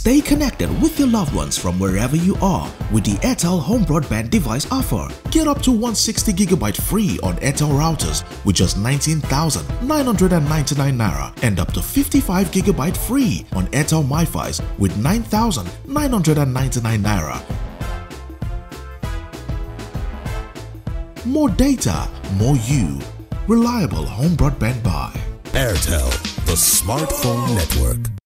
Stay connected with your loved ones from wherever you are with the Airtel Home Broadband device offer. Get up to 160GB free on Airtel routers with just 19,999 Naira and up to 55GB free on Airtel MiFi's with 9,999 Naira. More data, more you. Reliable home broadband buy. Airtel, the smartphone network.